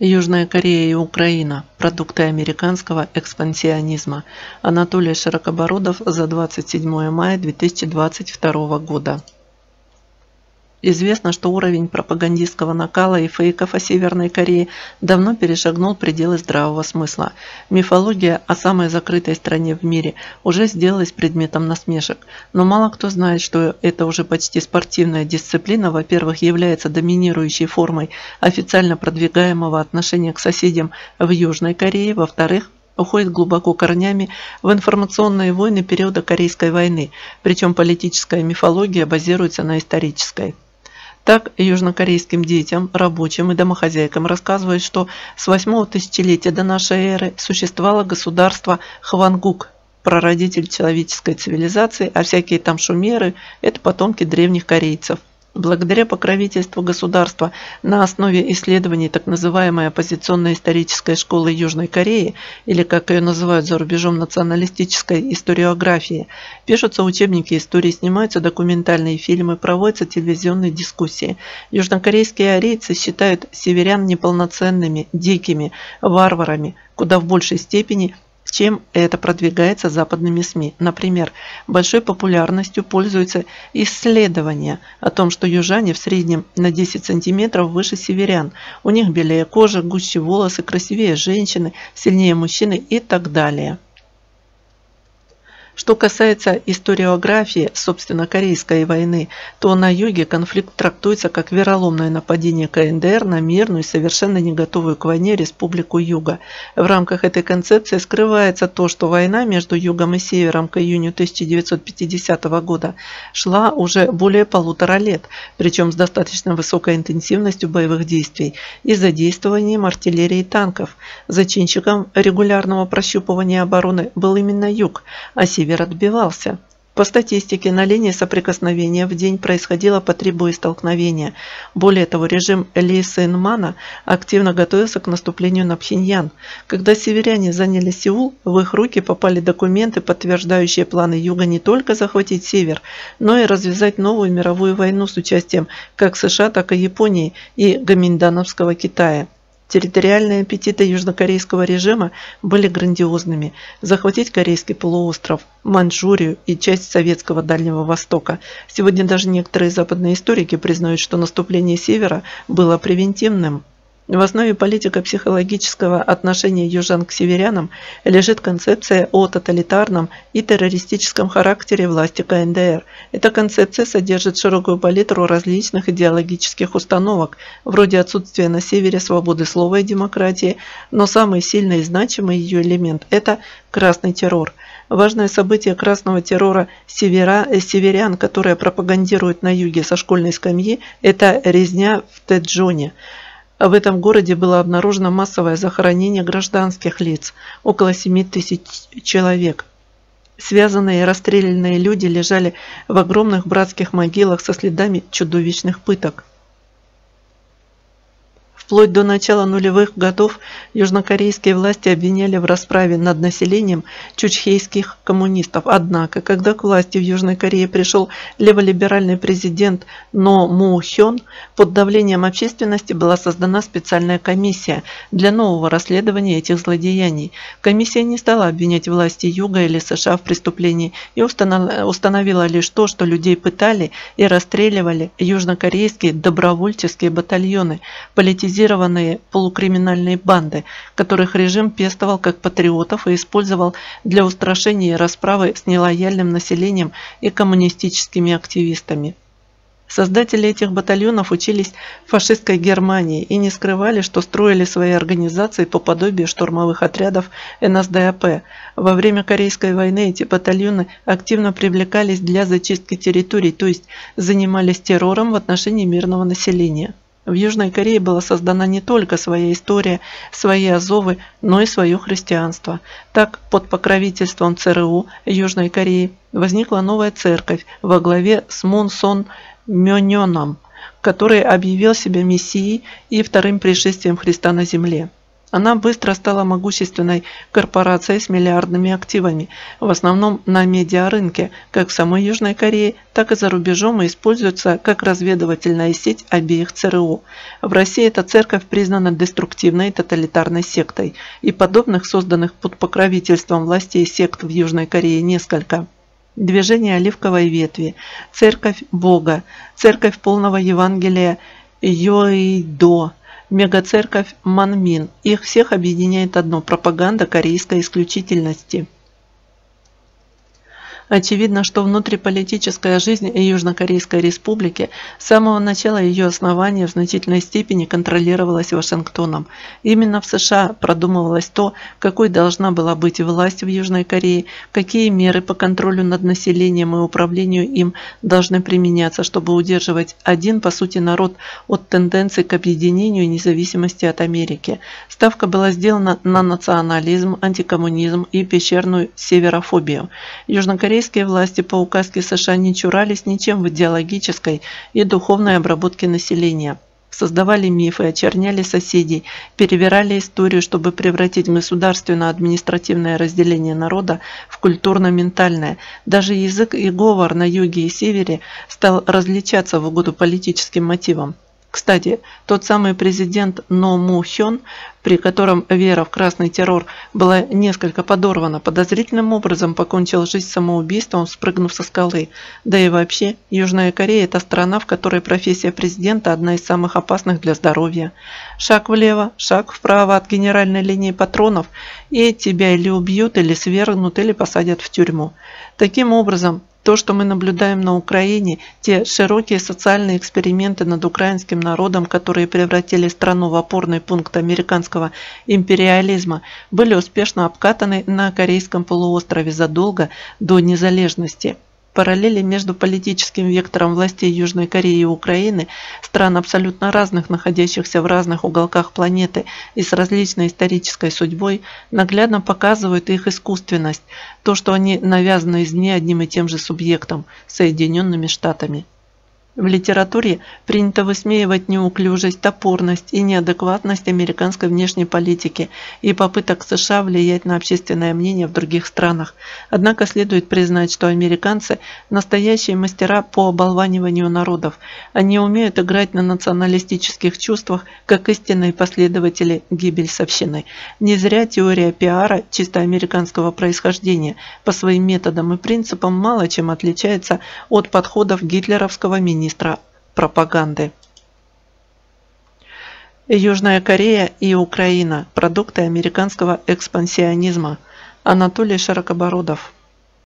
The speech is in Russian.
Южная Корея и Украина. Продукты американского экспансионизма. Анатолий Широкобородов за 27 мая 2022 года. Известно, что уровень пропагандистского накала и фейков о Северной Корее давно перешагнул пределы здравого смысла. Мифология о самой закрытой стране в мире уже сделалась предметом насмешек. Но мало кто знает, что это уже почти спортивная дисциплина, во-первых, является доминирующей формой официально продвигаемого отношения к соседям в Южной Корее, во-вторых, уходит глубоко корнями в информационные войны периода Корейской войны, причем политическая мифология базируется на исторической. Так, южнокорейским детям, рабочим и домохозяйкам рассказывают, что с 8 тысячелетия до нашей эры существовало государство Хвангук, прародитель человеческой цивилизации, а всякие там шумеры – это потомки древних корейцев. Благодаря покровительству государства на основе исследований так называемой оппозиционно-исторической школы Южной Кореи, или как ее называют за рубежом националистической историографии, пишутся учебники истории, снимаются документальные фильмы, проводятся телевизионные дискуссии. Южнокорейские арийцы считают северян неполноценными, дикими, варварами, куда в большей степени – чем это продвигается западными СМИ. Например, большой популярностью пользуются исследования о том, что южане в среднем на 10 сантиметров выше северян. У них белее кожа, гуще волосы, красивее женщины, сильнее мужчины и так далее. Что касается историографии, собственно, Корейской войны, то на юге конфликт трактуется как вероломное нападение КНДР на мирную и совершенно не готовую к войне Республику Юга. В рамках этой концепции скрывается то, что война между Югом и Севером к июню 1950 года шла уже более полутора лет, причем с достаточно высокой интенсивностью боевых действий и задействованием артиллерии и танков. Зачинщиком регулярного прощупывания обороны был именно Юг, а Север Север отбивался. По статистике, на линии соприкосновения в день происходило по три боестолкновения. Более того, режим Ли Сэнмана активно готовился к наступлению на Пхеньян. Когда северяне заняли Сеул, в их руки попали документы, подтверждающие планы Юга не только захватить Север, но и развязать новую мировую войну с участием как США, так и Японии и Гаминдановского Китая. Территориальные аппетиты южнокорейского режима были грандиозными. Захватить Корейский полуостров, Маньчжурию и часть Советского Дальнего Востока. Сегодня даже некоторые западные историки признают, что наступление Севера было превентивным. В основе политико-психологического отношения южан к северянам лежит концепция о тоталитарном и террористическом характере власти КНДР. Эта концепция содержит широкую палитру различных идеологических установок, вроде отсутствия на севере свободы слова и демократии, но самый сильный и значимый ее элемент – это красный террор. Важное событие красного террора севера, э, северян, которое пропагандируют на юге со школьной скамьи, это резня в Теджоне – в этом городе было обнаружено массовое захоронение гражданских лиц, около 7 тысяч человек. Связанные и расстрелянные люди лежали в огромных братских могилах со следами чудовищных пыток. Вплоть до начала нулевых годов южнокорейские власти обвиняли в расправе над населением чучхейских коммунистов. Однако, когда к власти в Южной Корее пришел леволиберальный президент Но Му Хён, под давлением общественности была создана специальная комиссия для нового расследования этих злодеяний. Комиссия не стала обвинять власти Юга или США в преступлении и установила лишь то, что людей пытали и расстреливали южнокорейские добровольческие батальоны, политизированные полукриминальные банды, которых режим пестовал как патриотов и использовал для устрашения и расправы с нелояльным населением и коммунистическими активистами. Создатели этих батальонов учились в фашистской Германии и не скрывали, что строили свои организации по подобию штурмовых отрядов НСДАП. Во время Корейской войны эти батальоны активно привлекались для зачистки территорий, то есть занимались террором в отношении мирного населения. В Южной Корее была создана не только своя история, свои азовы, но и свое христианство. Так, под покровительством ЦРУ Южной Кореи возникла новая церковь во главе с Мун Сон Мёнёном, который объявил себя мессией и вторым пришествием Христа на земле. Она быстро стала могущественной корпорацией с миллиардными активами, в основном на медиарынке, как в самой Южной Корее, так и за рубежом и используется как разведывательная сеть обеих ЦРУ. В России эта церковь признана деструктивной тоталитарной сектой, и подобных созданных под покровительством властей сект в Южной Корее несколько. Движение оливковой ветви, церковь Бога, церковь полного Евангелия Йоидо, мегацерковь Манмин. Их всех объединяет одно – пропаганда корейской исключительности – Очевидно, что внутриполитическая жизнь Южнокорейской республики с самого начала ее основания в значительной степени контролировалась Вашингтоном. Именно в США продумывалось то, какой должна была быть власть в Южной Корее, какие меры по контролю над населением и управлению им должны применяться, чтобы удерживать один, по сути, народ от тенденций к объединению и независимости от Америки. Ставка была сделана на национализм, антикоммунизм и пещерную северофобию. Южнокорейская Корейские власти по указке США не чурались ничем в идеологической и духовной обработке населения. Создавали мифы, очерняли соседей, перевирали историю, чтобы превратить государственно-административное разделение народа в культурно-ментальное. Даже язык и говор на юге и севере стал различаться в угоду политическим мотивам. Кстати, тот самый президент Но Му Хён, при котором вера в красный террор была несколько подорвана, подозрительным образом покончил жизнь самоубийством, спрыгнув со скалы. Да и вообще, Южная Корея – это страна, в которой профессия президента одна из самых опасных для здоровья. Шаг влево, шаг вправо от генеральной линии патронов, и тебя или убьют, или свергнут, или посадят в тюрьму. Таким образом, то, что мы наблюдаем на Украине, те широкие социальные эксперименты над украинским народом, которые превратили страну в опорный пункт американского империализма, были успешно обкатаны на Корейском полуострове задолго до незалежности. Параллели между политическим вектором властей Южной Кореи и Украины, стран абсолютно разных, находящихся в разных уголках планеты и с различной исторической судьбой, наглядно показывают их искусственность, то, что они навязаны извне одним и тем же субъектом – Соединенными Штатами. В литературе принято высмеивать неуклюжесть, топорность и неадекватность американской внешней политики и попыток США влиять на общественное мнение в других странах. Однако следует признать, что американцы – настоящие мастера по оболваниванию народов. Они умеют играть на националистических чувствах, как истинные последователи гибельсовщины. Не зря теория пиара чисто американского происхождения по своим методам и принципам мало чем отличается от подходов гитлеровского министра министра пропаганды. Южная Корея и Украина – продукты американского экспансионизма. Анатолий Широкобородов